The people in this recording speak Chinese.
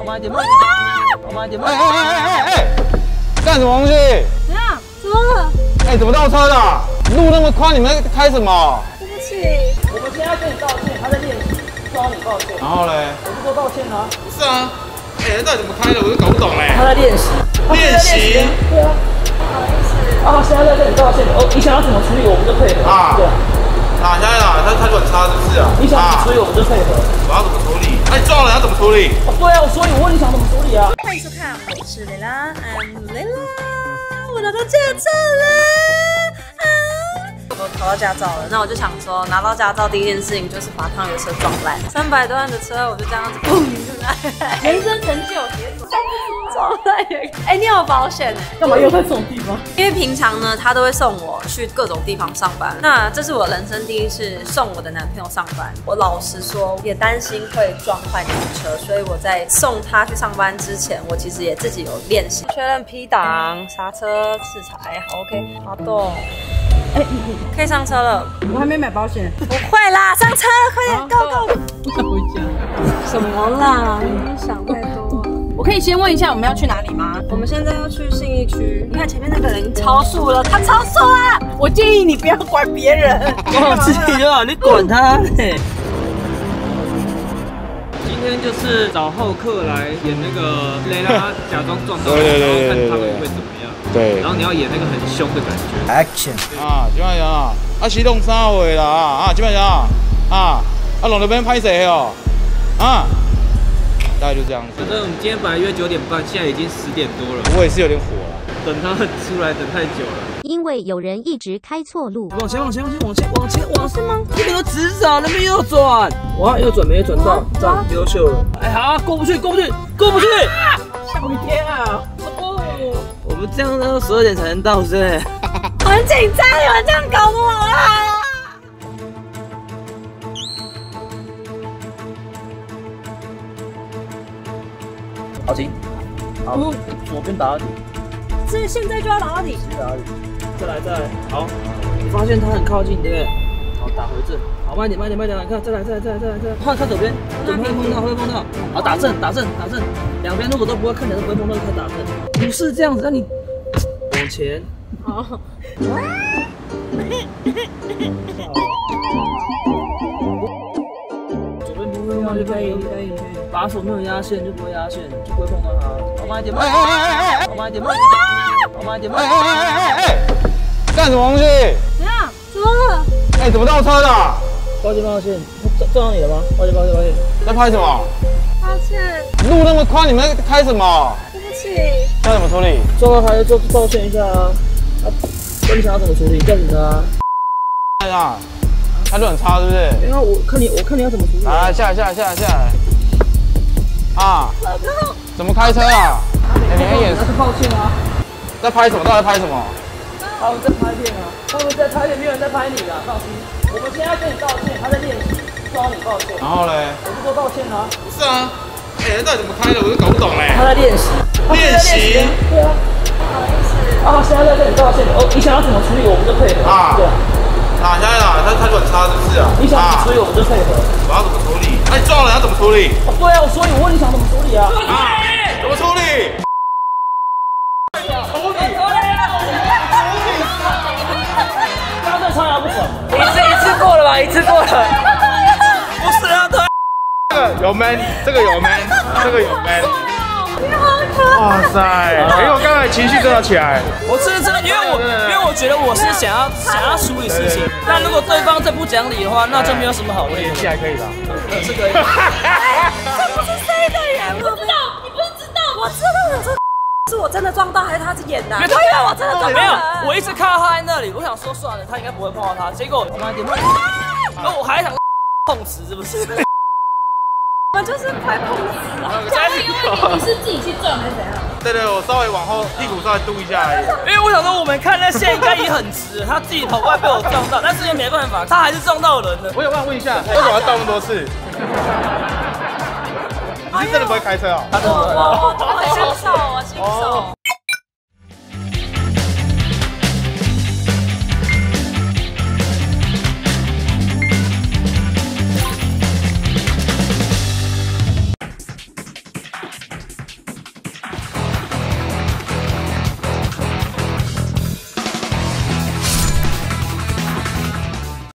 我慢点，慢点，我慢点，哎慢点。哎哎哎哎，干什么东西？怎样？怎么了？哎，怎么倒车的？路那么宽，你们在开什么？对不起，我们现在跟你道歉，他在练习，说你道歉。然后嘞？我是说道歉啊，不是啊，哎，到底怎么开的？我都搞不懂哎。他在练习。练习对啊。不好意思。啊，现在在跟你道歉。哦，你想要怎么处理，我们就配合。啊对啊。哪下啦？他他软叉是不是啊？你想怎么处理，我们就配合。我要怎么处理？那你撞了要怎么处理？哦，对啊，所以我问你想怎么处理啊？欢迎收看，我是蕾拉，I'm 蕾拉，我拿到驾照了。啊我考到驾照了，那我就想说，拿到驾照第一件事情就是把抗油车撞烂，三百多万的车，我就这样子砰就来，人生成就解锁，撞烂也。哎，你有保险哎？干嘛又在这种地方？因为平常呢，他都会送我去各种地方上班。那这是我人生第一次送我的男朋友上班。我老实说，也担心会撞坏你的车，所以我在送他去上班之前，我其实也自己有练习，确认 P 档、刹车、制裁好，OK，发动。哎，可以上车了。我还没买保险，不会啦，上车，快点，Go Go！回家。什么啦？你不想太多。我可以先问一下我们要去哪里吗？我们现在要去信义区，你看前面那个人超速了，他超速了。我建议你不要管别人。我自己就好，你管他嘞。今天就是找后客来演那个雷拉假装撞到，对对对然后看对对他们会怎么样。对然后你要演那个很凶的感觉。Action！啊，金万祥啊，啊启动三回啦啊，啊金万祥啊，啊啊龙那边拍谁哦？啊，大概就这样子反。正我们今天本来约九点半，现在已经十点多了，我也是有点火了。等他们出来等太久了。因为有人一直开错路。往前，往前，往前，往前，往前，往是吗？这边都直走，那边右转。哇，右转没转到，这样优秀了。哎，好，过不去，过不去，过不去。吓我一跳啊！我们这样到十二点才能到，是不是？很紧张，你们这样搞我啦！好停，好，左边打到底，是现在就要打到底。打到底，再来，再来，好。你发现它很靠近，对不对？好，打回正，好，慢一点，慢一点，慢一点，来看，再来，再来，再来，再来，再来，看看左边，左边。会碰到，会碰到，好，打正，打正，打正，两边如果都不会，看起来都不会碰到，就开始打正。不是这样子，让你往前。好。左边不会碰到就可以，可以，可以。把手没有压线就不会压线，就不会碰到它。我慢一点，慢一点，我慢一点，慢一点，我慢一点，慢一点。哎哎哎哎，干什么东西？怎样？怎么了？哎，怎么倒车的？抱歉抱歉，撞撞到你了吗？抱歉抱歉抱歉。在拍什么？抱歉，路那么宽，你们在开什么？对不起。要怎么处理？撞到他就就道歉一下啊。啊，那你想要怎么处理？叫警察。看啊，他软叉是不是？因为我看你，我看你要怎么处理。来，下来下来下来下来。啊，怎么开车啊？哎，你还演那是抱歉啊。在拍什么？到底在拍什么？他们在拍片啊。他们在拍片，没有人在拍你的，放心。我们现在跟你道歉，他在练习，抓你道歉。然后嘞？我是说道歉啊。不是啊，哎，到底怎么开的？我都搞不懂嘞。他在练习。练习对啊。不好意思。啊，现在在跟你道歉。哦，你想要怎么处理，我们就配合。啊对啊。哪下啦？他他软叉是不是啊？你想怎么处理，我们就配合。我要怎么处理？处理？哦，对啊，我所以我问你想怎么处理啊？啊，怎么处理？刚刚在擦牙不爽。一次一次过了吧？一次过了。不是啊，他。这个有 man，这个有 man，这个有 man。哇塞！因为我刚才情绪真的起来。我是真的，因为我因为我觉得我是想要想要处理事情，但如果对方再不讲理的话，那就没有什么好的演。技还可以吧？这个这不是谁的人？我知道，你不是知道？我知道，我说是我真的撞到，还是他是演的？我以为我真的撞到没有，我一直看到他在那里，我想说算了，他应该不会碰到他，结果慢点慢点，然后我还想碰瓷是不是？我就是快碰死了。你是自己去撞还是怎样？对对，我稍微往后，屁股稍微嘟一下而已。因为我想说我们看那线应该也很直，他自己头快被我撞到，但是也没办法，他还是撞到人了。我有办法问一下，为什么要倒那么多次？你是真的不会开车啊？我我我新手，我新手。